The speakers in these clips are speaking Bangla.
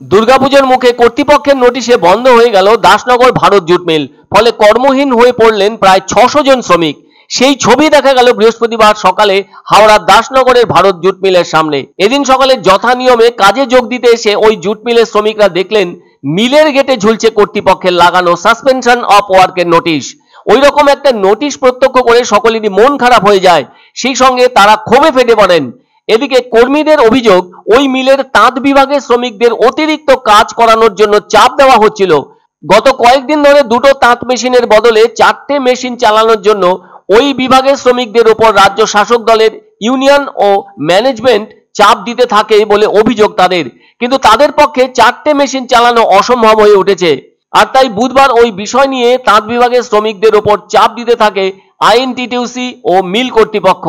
দুর্গাপুজোর মুখে কর্তৃপক্ষের নোটিশে বন্ধ হয়ে গেল দাসনগর ভারত জুট মিল। ফলে কর্মহীন হয়ে পড়লেন প্রায় ছশো জন শ্রমিক। সেই ছবি দেখা গেল বৃহস্পতিবার সকালে হাওড়ার দাসনগরের ভারত জুট মিলের সামনে। এদিন সকালে যথা নিয়মে কাজে যোগ দিতে এসে ওই জুট মিলের শ্রমিকরা দেখলেন, মিলের গেটে ঝুলছে কর্তৃপক্ষের লাগানো সাসপেনশন অফ ওয়ার্কের নোটিশ। ওই রকম একটা নোটিশ প্রত্যক্ষ করে সকলেরই মন খারাপ হয়ে যায়। সেই সঙ্গে তারা ক্ষোভে ফেটে পড়েন। এদিকে কর্মীদের অভিযোগ, ওই মিলের তাঁত বিভাগের শ্রমিকদের অতিরিক্ত কাজ করানোর জন্য চাপ দেওয়া হচ্ছিল। গত কয়েকদিন ধরে দুটো তাঁত মেশিনের বদলে চারটে মেশিন চালানোর জন্য ওই বিভাগের শ্রমিকদের ওপর রাজ্য শাসক দলের ইউনিয়ন ও ম্যানেজমেন্ট চাপ দিতে থাকে বলে অভিযোগ তাদের। কিন্তু তাদের পক্ষে চারটে মেশিন চালানো অসম্ভব হয়ে উঠেছে। আর তাই বুধবার ওই বিষয় নিয়ে তাঁত বিভাগের শ্রমিকদের ওপর চাপ দিতে থাকে আইএনটিটিউসি ও মিল কর্তৃপক্ষ।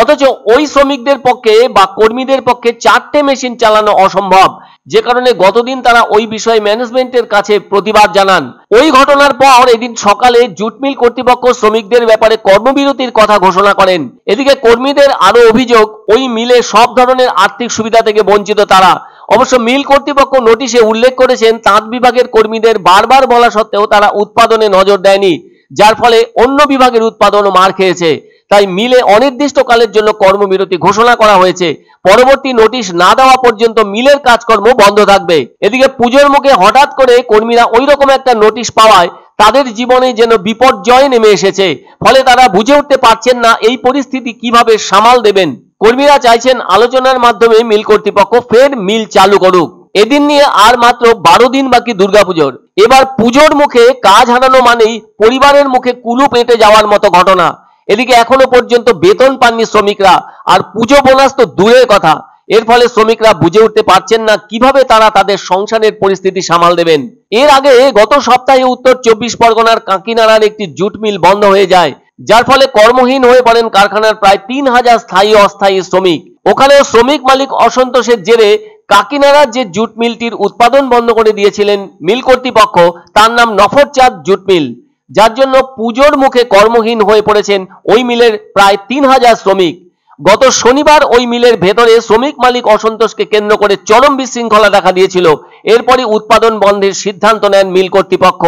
অথচ ওই শ্রমিকদের পক্ষে বা কর্মীদের পক্ষে চারটে মেশিন চালানো অসম্ভব। যে কারণে গতদিন তারা ওই বিষয়ে ম্যানেজমেন্টের কাছে প্রতিবাদ জানান। ওই ঘটনার পর এদিন সকালে জুট মিল কর্তৃপক্ষ শ্রমিকদের ব্যাপারে কর্মবিরতির কথা ঘোষণা করেন। এদিকে কর্মীদের আরও অভিযোগ, ওই মিলে সব ধরনের আর্থিক সুবিধা থেকে বঞ্চিত তারা। অবশ্য মিল কর্তৃপক্ষ নোটিশে উল্লেখ করেছেন, তাঁত বিভাগের কর্মীদের বারবার বলা সত্ত্বেও তারা উৎপাদনে নজর দেয়নি, যার ফলে অন্য বিভাগের উৎপাদনও মার খেয়েছে। তাই মিলে অনির্দিষ্টকালের জন্য কর্মবিরতি ঘোষণা করা হয়েছে। পরবর্তী নোটিশ না দেওয়া পর্যন্ত মিলের কাজকর্ম বন্ধ থাকবে। এদিকে পুজোর মুখে হঠাৎ করে কর্মীরা ওই রকম একটা নোটিশ পাওয়ায় তাদের জীবনে যেন বিপর্যয় নেমে এসেছে। ফলে তারা বুঝে উঠতে পারছেন না এই পরিস্থিতি কীভাবে সামাল দেবেন। কর্মীরা চাইছেন আলোচনার মাধ্যমে মিল কর্তৃপক্ষ ফের মিল চালু করুক। এদিন নিয়ে আর মাত্র বারো দিন বাকি দুর্গাপুজোর। এবার পুজোর মুখে কাজ হারানো মানেই পরিবারের মুখে কুলু পেটে যাওয়ার মতো ঘটনা। এদিকে এখনও পর্যন্ত বেতন পাননি শ্রমিকরা, আর পুজো বোনাস তো দূরের কথা। এর ফলে শ্রমিকরা বুঝে উঠতে পারছেন না কীভাবে তারা তাদের সংসারের পরিস্থিতি সামাল দেবেন। এর আগে গত সপ্তাহে উত্তর চব্বিশ পরগনার কাঁকিনাড়ার একটি জুট মিল বন্ধ হয়ে যায়। যার ফলে কর্মহীন হয়ে পড়েন কারখানার প্রায় তিন হাজার স্থায়ী অস্থায়ী শ্রমিক। ওখানেও শ্রমিক মালিক অসন্তোষের জেরে কাকিনাড়ার যে জুট মিলটির উৎপাদন বন্ধ করে দিয়েছিলেন মিল কর্তৃপক্ষ, তার নাম নফরচাঁদ জুট মিল। যার জন্য পুজোর মুখে কর্মহীন হয়ে পড়েছেন ওই মিলের প্রায় তিন হাজার শ্রমিক। গত শনিবার ওই মিলের ভেতরে শ্রমিক মালিক অসন্তোষকে কেন্দ্র করে চরম বিশৃঙ্খলা দেখা দিয়েছিল। এরপরই উৎপাদন বন্ধের সিদ্ধান্ত নেন মিল কর্তৃপক্ষ।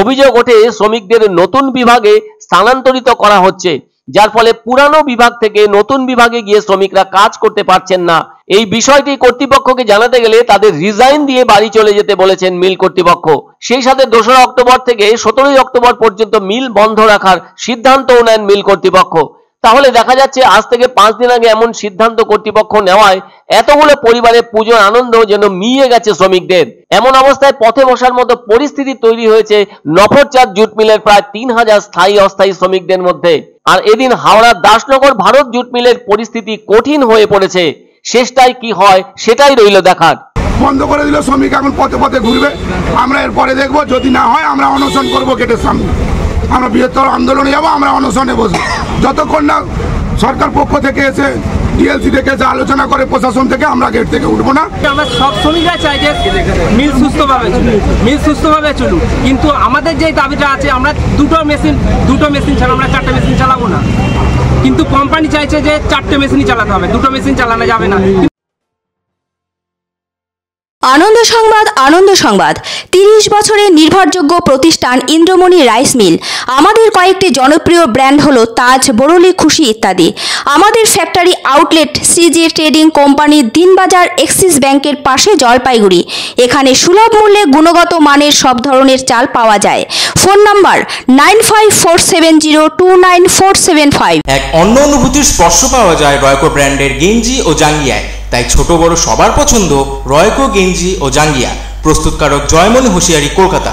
অভিযোগ ওঠে, শ্রমিকদের নতুন বিভাগে স্থানান্তরিত করা হচ্ছে, যার ফলে পুরানো বিভাগ থেকে নতুন বিভাগে গিয়ে শ্রমিকরা কাজ করতে পারছেন না। এই বিষয়টি কর্তৃপক্ষকে জানাতে গেলে তাদের রিজাইন দিয়ে বাড়ি চলে যেতে বলেছেন মিল কর্তৃপক্ষ। সেই সাথে দোসরা অক্টোবর থেকে সতেরোই অক্টোবর পর্যন্ত মিল বন্ধ রাখার সিদ্ধান্তও নেন মিল কর্তৃপক্ষ। তাহলে দেখা যাচ্ছে আজ থেকে পাঁচ দিন আগে এমন সিদ্ধান্ত কর্তৃপক্ষ নেওয়ায় এতগুলো পরিবারের পুজোর আনন্দ যেন মিয়ে গেছে শ্রমিকদের। এমন অবস্থায় পথে বসার মতো পরিস্থিতি তৈরি হয়েছে নফরচাঁদ জুট মিলের প্রায় তিন হাজার স্থায়ী অস্থায়ী শ্রমিকদের মধ্যে। আর এদিন হাওড়ার দাসনগর ভারত জুট মিলের পরিস্থিতি কঠিন হয়ে পড়েছে। শেষটাই কি হয় সেটাই রইল দেখার। বন্ধ করে দিল শ্রমিক, এখন পথে পথে ঘুরবে। আমরা এরপরে দেখব, যদি না হয় আমরা অনশন করব গেটের সামনে। আমরা বৃহত্তর আন্দোলনে যাব, আমরা অনশনে বসবো। যতক্ষণ না সরকার পক্ষ থেকে এসে ডিএলসি থেকে এসে আলোচনা করে প্রশাসন থেকে আমরা গেট থেকে উঠবো না। আমরা সব শ্রমিকরা চাই যে মিল সুস্থভাবে চলুক, মিল সুস্থভাবে চলুক। কিন্তু আমাদের যে দাবিটা আছে, আমরা দুটো মেশিন দুটো মেশিন ছাড়া, আমরা চারটে মেশিন চালাবো না। কিন্তু কোম্পানি চাইছে যে চারটে মেশিনই চালাতে হবে, দুটো মেশিন চালানো যাবে না। আনন্দ সংবাদ আনন্দ সংবাদ। তিরিশ বছরের নির্ভরযোগ্য প্রতিষ্ঠান ইন্দ্রমণি রাইস মিল। আমাদের কয়েকটি জনপ্রিয় ব্র্যান্ড হলো তাজ বরলি খুশি ইত্যাদি। আমাদের factory outlet CG trading company, Dinbazar Axis ব্যাংকের পাশে জলপাইগুড়ি। এখানে সুলভ মূল্যে গুণগত মানের সব ধরনের চাল পাওয়া যায়। Phone number nine five four seven zero two nine four seven five. এক অন্য অনুভূতির স্পর্শ পাওয়া যায় রয়কো ব্র্যান্ডের গেঞ্জি ও জাঙ্গিয়ায়। তাই ছোট বড় সবার পছন্দ রয়কো গেঞ্জি ও জাঙ্গিয়া। প্রস্তুতকারক জয়মনি হুঁশিয়ারি কলকাতা।